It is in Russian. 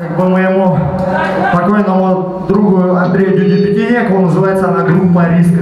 Как бы моему покойному другу Андрею Дюдю он называется она группа риска.